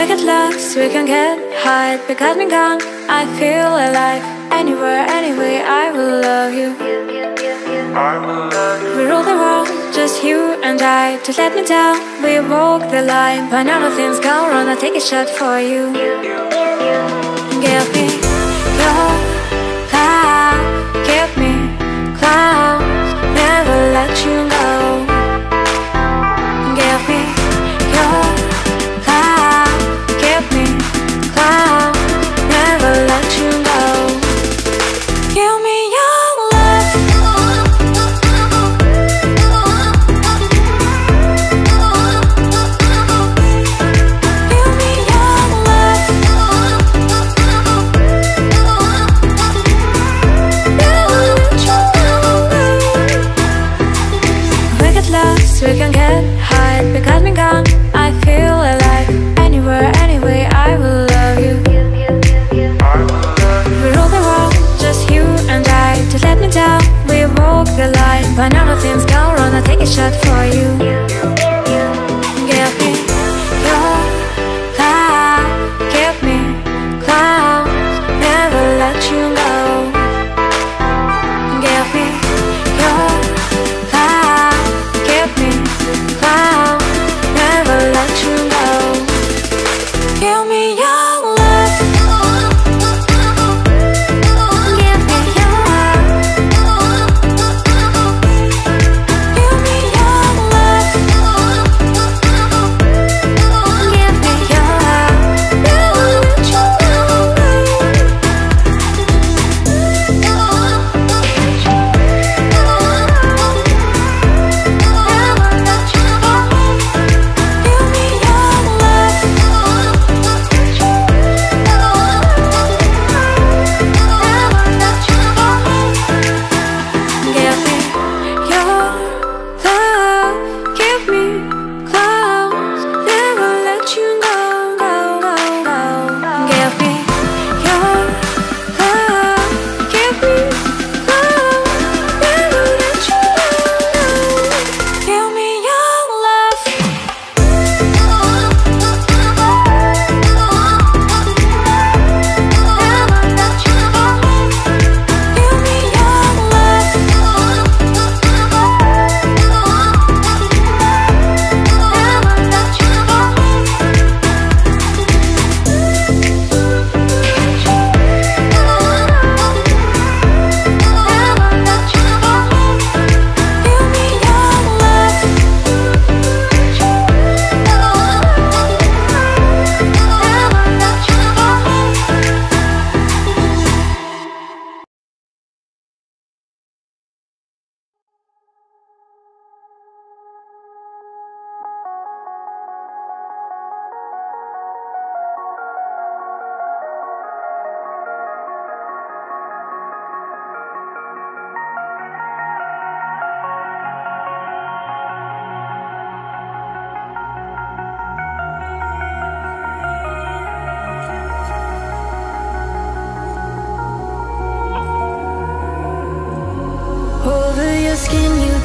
We can get lost, we can get high Because me gone, I feel alive. Anywhere, anyway, I will love you. We rule the world, just you and I. Just let me down, we walk the line. When now nothing's gone wrong, I'll take a shot for you. Give me your love. Give me close Never let you go. If I know how things go wrong, I'll take a shot for you.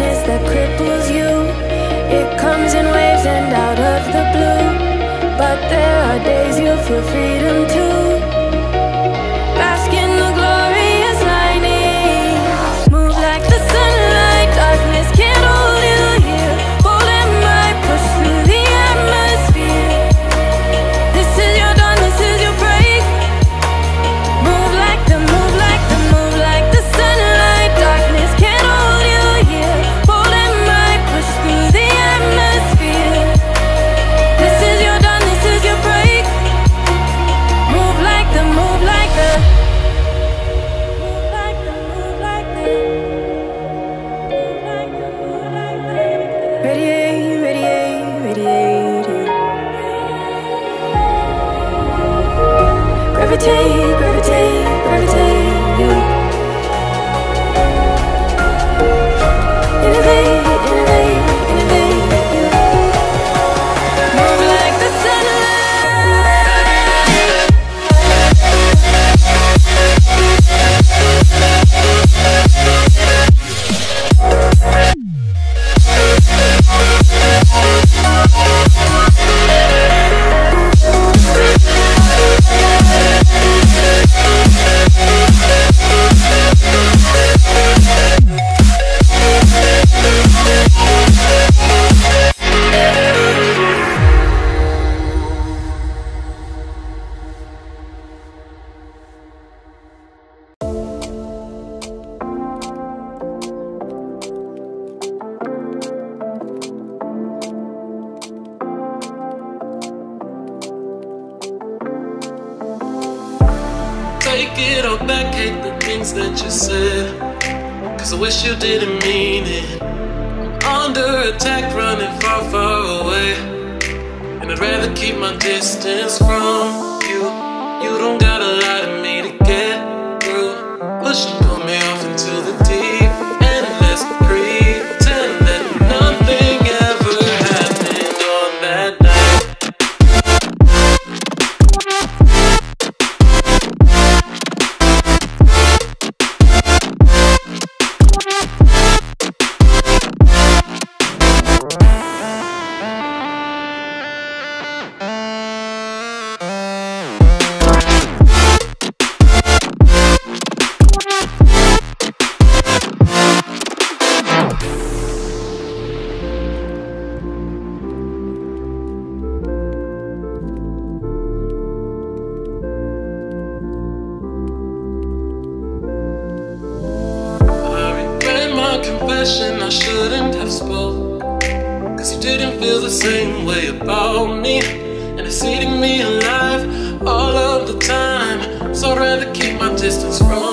madness that cripples you. It comes in waves and out of the blue. But there are days you feel freedom to. take it all back, hate the things that you said. Cause I wish you didn't mean it. Under attack, running far, far away. And I'd rather keep my distance from you. You don't same way about me And it's eating me alive all of the time. So I'd rather keep my distance from